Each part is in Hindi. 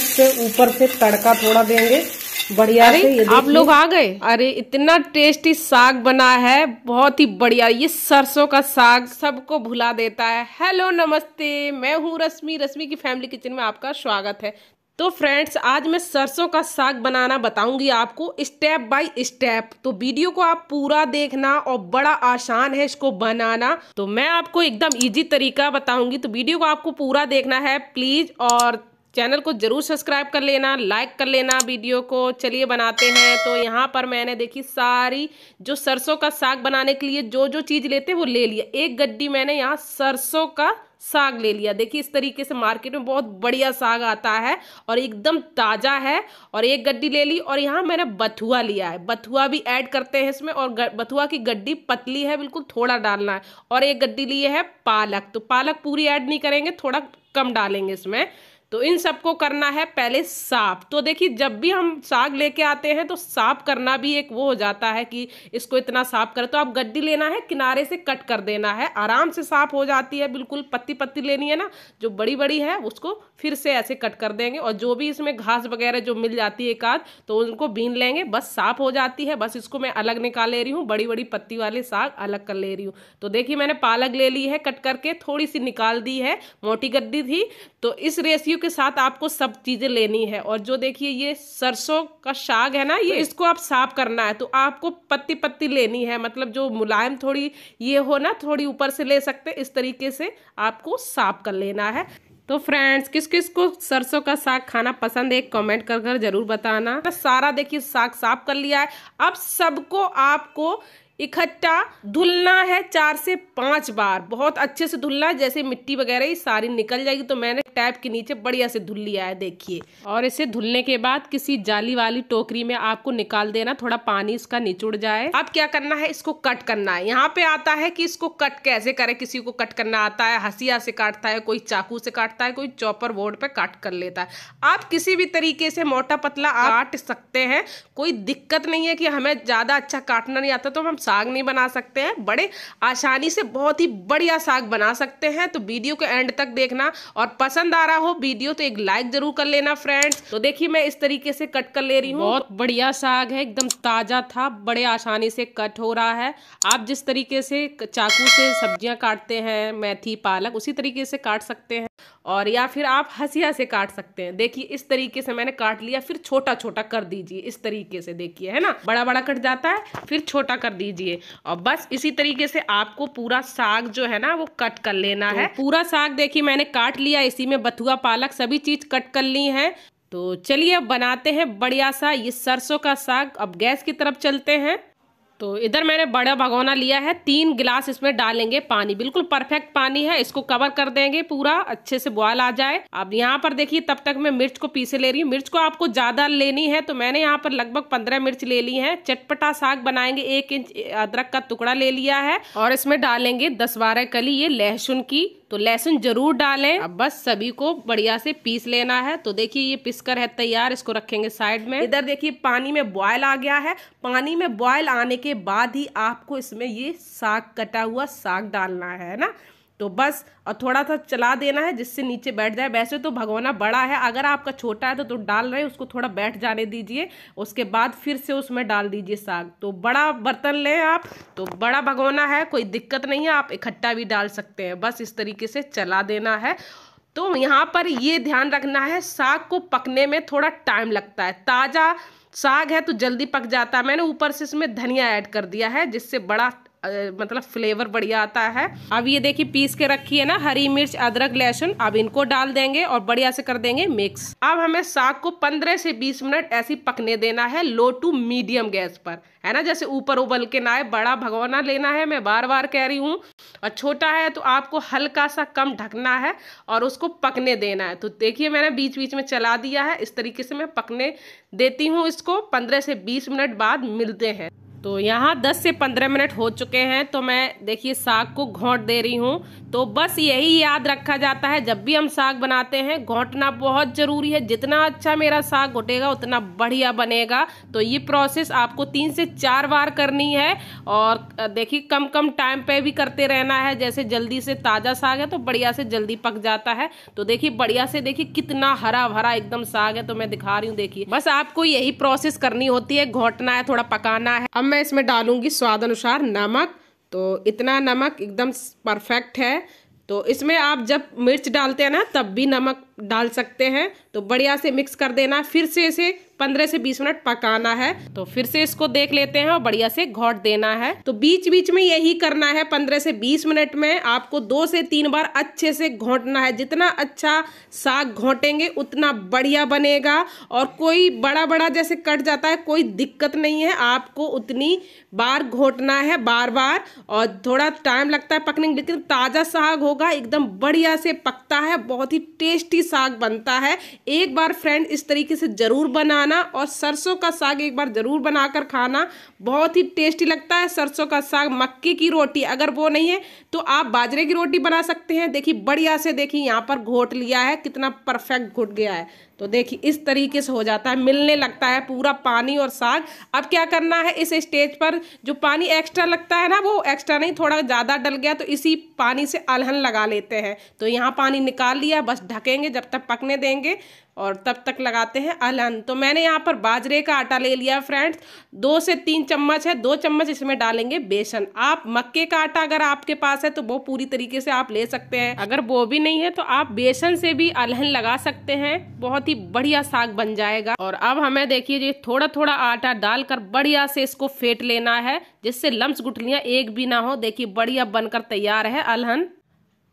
इससे ऊपर से तड़का थोड़ा देंगे। बढ़िया से ये आप लोग आ गए? अरे इतना टेस्टी साग बना है बहुत ही बढ़िया। ये सरसों का साग सबको भुला देता है। हेलो नमस्ते। मैं हूँ रश्मि। रश्मि की फैमिली किचन में आपका स्वागत है। तो फ्रेंड्स आज मैं सरसों का साग बनाना बताऊँगी आपको स्टेप बाय स्टेप। तो वीडियो को आप पूरा देखना और बड़ा आसान है इसको बनाना। तो मैं आपको एकदम इजी तरीका बताऊँगी। तो वीडियो को आपको पूरा देखना है प्लीज़ और चैनल को ज़रूर सब्सक्राइब कर लेना लाइक कर लेना वीडियो को। चलिए बनाते हैं। तो यहाँ पर मैंने देखी सारी, जो सरसों का साग बनाने के लिए जो जो चीज़ लेते हैं, वो ले लिया। एक गड्डी मैंने यहाँ सरसों का साग ले लिया। देखिए, इस तरीके से मार्केट में बहुत बढ़िया साग आता है और एकदम ताज़ा है। और एक गड्डी ले ली और यहाँ मैंने बथुआ लिया है। बथुआ भी ऐड करते हैं इसमें और बथुआ की गड्डी पतली है, बिल्कुल थोड़ा डालना है। और एक गड्डी लिए है पालक। तो पालक पूरी ऐड नहीं करेंगे, थोड़ा कम डालेंगे इसमें। तो इन सबको करना है पहले साफ़। तो देखिए, जब भी हम साग लेके आते हैं तो साफ़ करना भी एक वो हो जाता है कि इसको इतना साफ़ करें। तो आप गड्डी लेना है, किनारे से कट कर देना है। आराम से साफ़ हो जाती है, बिल्कुल पत्ती पत्ती लेनी है ना। जो बड़ी बड़ी है, उसको फिर से ऐसे कट कर देंगे और जो भी इसमें घास वगैरह जो मिल जाती है एक आध तो उनको बीन लेंगे। बस साफ़ हो जाती है, बस इसको मैं अलग निकाल ले रही हूँ बड़ी बड़ी पत्ती वाले साग अलग कर ले रही हूँ। तो देखिए, मैंने पालक ले ली है कट करके, थोड़ी सी निकाल दी है, मोटी गड्डी थी। तो इस रेसियो के साथ आपको सब चीज़ें लेनी है। और जो देखिए ये सरसों का साग है ना ये इसको आप साफ़ करना है तो आपको पत्ती पत्ती लेनी है। मतलब जो मुलायम थोड़ी ये हो ना थोड़ी ऊपर से ले सकते इस तरीके से आपको साफ़ कर लेना है। तो फ्रेंड्स किस किस को सरसों का साग खाना पसंद है कमेंट कर कर ज़रूर बताना। तो सारा देखिए साग साफ़ कर लिया है। अब सबको आपको इकट्ठा धुलना है चार से पाँच बार। बहुत अच्छे से धुलना जैसे मिट्टी वगैरह ही सारी निकल जाएगी। तो मैंने टैप के नीचे बढ़िया से धुल लिया है, देखिए। और इसे धुलने के बाद किसी जाली वाली टोकरी में आपको निकाल देना, थोड़ा पानी इसका निचुड़ जाए। अब क्या करना है, इसको कट करना है। यहाँ पे आता है कि इसको कट कैसे करे? किसी को कट करना आता है, हसिया से काटता है, कोई चाकू से काटता है, कोई चॉपर बोर्ड पे काट कर लेता है। आप किसी भी तरीके से मोटा पतला काट सकते हैं। कोई दिक्कत नहीं है कि हमें ज़्यादा अच्छा काटना नहीं आता तो हम साग नहीं बना सकते हैं। बड़े आसानी से बहुत ही बढ़िया साग बना सकते हैं। तो वीडियो को एंड तक देखना और पसंद आ रहा हो वीडियो तो एक लाइक ज़रूर कर लेना फ्रेंड्स। तो देखिए मैं इस तरीके से कट कर ले रही हूँ। बहुत बढ़िया साग है, एकदम ताज़ा था, बड़े आसानी से कट हो रहा है। आप जिस तरीके से चाकू से सब्ज़ियाँ काटते हैं, मेथी, पालक, उसी तरीके से काट सकते हैं। और या फिर आप हसिया से काट सकते हैं। देखिए इस तरीके से मैंने काट लिया, फिर छोटा छोटा कर दीजिए, इस तरीके से देखिए, है ना? बड़ा बड़ा कट जाता है, फिर छोटा कर दीजिए। और बस इसी तरीके से आपको पूरा साग जो है ना वो कट कर लेना तो है। पूरा साग देखिए मैंने काट लिया इसी में बथुआ पालक सभी चीज़ कट कर ली है। तो चलिए अब बनाते हैं बढ़िया सा ये सरसों का साग। अब गैस की तरफ़ चलते हैं। तो इधर मैंने बड़ा भगोना लिया है, तीन गिलास इसमें डालेंगे पानी। बिल्कुल परफेक्ट पानी है, इसको कवर कर देंगे पूरा, अच्छे से बॉयल आ जाए। अब यहाँ पर देखिए, तब तक मैं मिर्च को पीसे ले रही हूँ। मिर्च को आपको ज़्यादा लेनी है तो मैंने यहाँ पर लगभग पंद्रह मिर्च ले ली है। चटपटा साग बनाएँगे, एक इंच अदरक का टुकड़ा ले लिया है। और इसमें डालेंगे दस बारह कली ये लहसुन की। तो लहसुन ज़रूर डालें। अब बस सभी को बढ़िया से पीस लेना है। तो देखिए ये पिसकर है तैयार, इसको रखेंगे साइड में। इधर देखिए पानी में बॉयल आ गया है। पानी में बॉयल आने के बाद ही आपको इसमें ये साग कटा हुआ साग डालना है ना? तो बस और थोड़ा सा चला देना है जिससे नीचे बैठ जाए। वैसे तो भगोना बड़ा है अगर आपका छोटा है तो, तो डाल रहे उसको थोड़ा बैठ जाने दीजिए उसके बाद फिर से उसमें डाल दीजिए साग। तो बड़ा बर्तन लें आप तो बड़ा भगोना है कोई दिक्कत नहीं है आप इकट्ठा भी डाल सकते हैं। बस इस तरीके से चला देना है। तो यहाँ पर ये ध्यान रखना है साग को पकने में थोड़ा टाइम लगता है। ताज़ा साग है तो जल्दी पक जाता है। मैंने ऊपर से इसमें धनिया ऐड कर दिया है जिससे बड़ा मतलब फ्लेवर बढ़िया आता है। अब ये देखिए, पीस के रखी है ना, हरी मिर्च, अदरक, लहसुन। अब इनको डाल देंगे और बढ़िया से कर देंगे मिक्स। अब हमें साग को 15 से 20 मिनट ऐसी पकने देना है, लो टू मीडियम गैस पर। है ना, जैसे ऊपर उबल के ना बड़ा भगवाना लेना है, मैं बार बार कह रही हूँ। और छोटा है तो आपको हल्का सा कम ढकना है और उसको पकने देना है। तो देखिए, मैंने बीच बीच में चला दिया है, इस तरीके से मैं पकने देती हूँ इसको। पंद्रह से बीस मिनट बाद मिलते हैं। तो यहाँ 10 से 15 मिनट हो चुके हैं तो मैं देखिए साग को घोंट दे रही हूँ। तो बस यही याद रखा जाता है, जब भी हम साग बनाते हैं, घोंटना बहुत ज़रूरी है। जितना अच्छा मेरा साग घुटेगा, उतना बढ़िया बनेगा। तो ये प्रोसेस आपको तीन से चार बार करनी है और देखिए कम कम टाइम पे भी करते रहना है। जैसे जल्दी से ताज़ा साग है तो बढ़िया से जल्दी पक जाता है। तो देखिए बढ़िया से देखिए कितना हरा भरा एकदम साग है तो मैं दिखा रही हूँ, देखिए। बस आपको यही प्रोसेस करनी होती है, घोटना है, थोड़ा पकाना है। मैं इसमें डालूँगी स्वाद अनुसार नमक। तो इतना नमक एकदम परफेक्ट है। तो इसमें आप जब मिर्च डालते हैं ना, तब भी नमक डाल सकते हैं। तो बढ़िया से मिक्स कर देना। फिर से इसे पंद्रह से बीस मिनट पकाना है। तो फिर से इसको देख लेते हैं और बढ़िया से घोट देना है। तो बीच बीच में यही करना है पंद्रह से बीस मिनट में। आपको दो से तीन बार अच्छे से घोटना है। जितना अच्छा साग घोटेंगे, उतना बढ़िया बनेगा। और कोई बड़ा बड़ा जैसे कट जाता है, कोई दिक्कत नहीं है। आपको उतनी बार घोटना है बार बार और थोड़ा टाइम लगता है पकने लेकिन ताज़ा साग होगा, एकदम बढ़िया से पकता है। बहुत ही टेस्टी साग बनता है। एक बार फ्रेंड इस तरीके से ज़रूर बनाना और सरसों का साग एक बार ज़रूर बनाकर खाना। बहुत ही टेस्टी लगता है सरसों का साग, मक्के की रोटी। अगर वो नहीं है तो आप बाजरे की रोटी बना सकते हैं। देखिए, बढ़िया से देखिए, यहाँ पर घोट लिया है। कितना परफेक्ट घुट गया है। तो देखिए, इस तरीके से हो जाता है, मिलने लगता है पूरा पानी और साग। अब क्या करना है, इस स्टेज पर जो पानी एक्स्ट्रा लगता है ना, वो एक्स्ट्रा नहीं, थोड़ा ज़्यादा डल गया तो इसी पानी से अलहन लगा लेते हैं। तो यहाँ पानी निकाल लिया, बस ढकेंगे, जब तक पकने देंगे। और तब तक लगाते हैं अलहन। तो मैंने यहाँ पर बाजरे का आटा ले लिया फ्रेंड्स दो से तीन चम्मच है, दो चम्मच इसमें डालेंगे बेसन। आप मक्के का आटा अगर आपके पास है तो वो पूरी तरीके से आप ले सकते हैं। अगर वो भी नहीं है तो आप बेसन से भी अलहन लगा सकते हैं। बहुत ही बढ़िया साग बन जाएगा। और अब हमें देखिए थोड़ा थोड़ा आटा डालकर बढ़िया से इसको फेंट लेना है, जिससे लम्स गुटलियाँ एक भी ना हो। देखिए, बढ़िया बनकर तैयार है अलहन।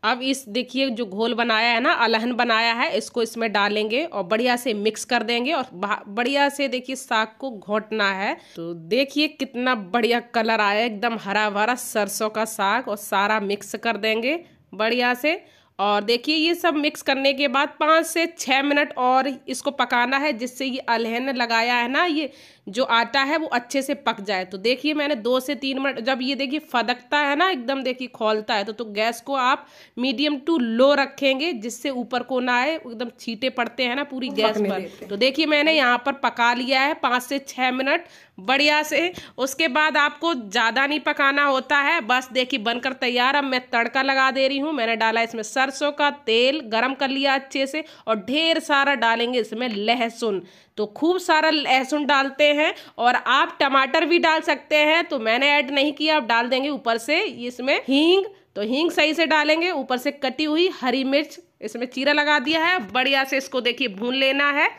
अब इस देखिए जो घोल बनाया है ना, अलहन बनाया है, इसको इसमें डालेंगे और बढ़िया से मिक्स कर देंगे और बढ़िया से देखिए साग को घोटना है। तो देखिए कितना बढ़िया कलर आया एकदम हरा भरा सरसों का साग और सारा मिक्स कर देंगे बढ़िया से। और देखिए ये सब मिक्स करने के बाद पाँच से छः मिनट और इसको पकाना है जिससे ये अलहन लगाया है ना ये जो आटा है वो अच्छे से पक जाए। तो देखिए मैंने दो से तीन मिनट जब ये देखिए फदकता है ना एकदम देखिए खोलता है तो तो गैस को आप मीडियम टू लो रखेंगे जिससे ऊपर को ना आए एकदम छीटे पड़ते हैं ना पूरी गैस पर। तो देखिए मैंने यहाँ पर पका लिया है पाँच से छः मिनट। बढ़िया से। उसके बाद आपको ज़्यादा नहीं पकाना होता है। बस देखिए, बनकर तैयार। अब मैं तड़का लगा दे रही हूँ। मैंने डाला इसमें सरसों का तेल, गरम कर लिया अच्छे से और ढेर सारा डालेंगे इसमें लहसुन। तो खूब सारा लहसुन डालते हैं और आप टमाटर भी डाल सकते हैं। तो मैंने ऐड नहीं किया। आप डाल देंगे ऊपर से इसमें हींग। तो हींग सही से डालेंगे। ऊपर से कटी हुई हरी मिर्च। इसमें चीरा लगा दिया है। बढ़िया से इसको देखिए भून लेना है।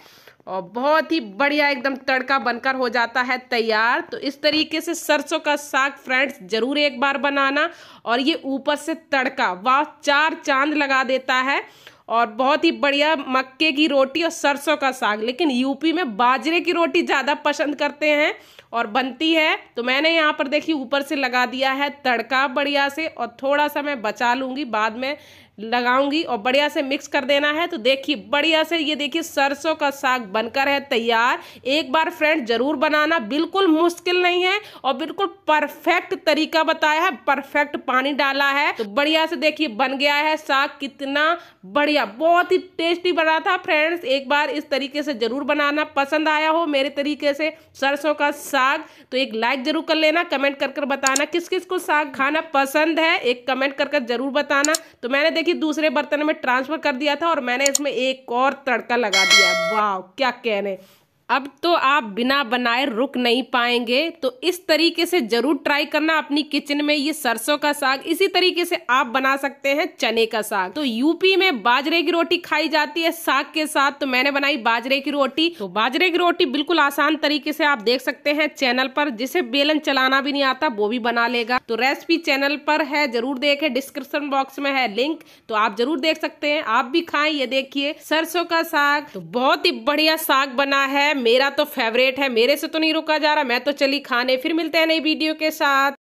और बहुत ही बढ़िया एकदम तड़का बनकर हो जाता है तैयार। तो इस तरीके से सरसों का साग फ्रेंड्स ज़रूर एक बार बनाना। और ये ऊपर से तड़का, वाह, चार चाँद लगा देता है। और बहुत ही बढ़िया मक्के की रोटी और सरसों का साग। लेकिन यूपी में बाजरे की रोटी ज़्यादा पसंद करते हैं और बनती है। तो मैंने यहाँ पर देखिए ऊपर से लगा दिया है तड़का बढ़िया से। और थोड़ा सा मैं बचा लूँगी, बाद में लगाऊँगी और बढ़िया से मिक्स कर देना है। तो देखिए, बढ़िया से ये देखिए, सरसों का साग बनकर है तैयार। एक बार फ्रेंड ज़रूर बनाना, बिल्कुल मुश्किल नहीं है और बिल्कुल परफेक्ट तरीका बताया है परफेक्ट पानी डाला है। तो बढ़िया से देखिए, बन गया है साग, कितना बढ़िया, बहुत ही टेस्टी बना था फ्रेंड्स एक बार इस तरीके से ज़रूर बनाना, पसंद आया हो मेरे तरीके से सरसों का साग तो एक लाइक ज़रूर कर लेना कमेंट कर कर बताना किस किस को साग खाना पसंद है। एक कमेंट कर कर ज़रूर बताना। तो मैंने देखिए दूसरे बर्तन में ट्रांसफ़र कर दिया था और मैंने इसमें एक और तड़का लगा दिया वाह क्या कहने। अब तो आप बिना बनाए रुक नहीं पाएँगे तो इस तरीके से ज़रूर ट्राई करना अपनी किचन में। ये सरसों का साग, इसी तरीके से आप बना सकते हैं चने का साग। तो यूपी में बाजरे की रोटी खाई जाती है साग के साथ तो मैंने बनाई बाजरे की रोटी। तो बाजरे की रोटी बिल्कुल आसान तरीके से आप देख सकते हैं चैनल पर, जिसे बेलन चलाना भी नहीं आता, वो भी बना लेगा। तो रेसिपी चैनल पर है, ज़रूर देखे, डिस्क्रिप्शन बॉक्स में है लिंक। तो आप ज़रूर देख सकते हैं, आप भी खाएँ, ये देखिए, सरसों का साग। तो बहुत ही बढ़िया साग बना है मेरा तो फेवरेट है, मेरे से तो नहीं रुका जा रहा, मैं तो चली खाने, फिर मिलते हैं नई वीडियो के साथ।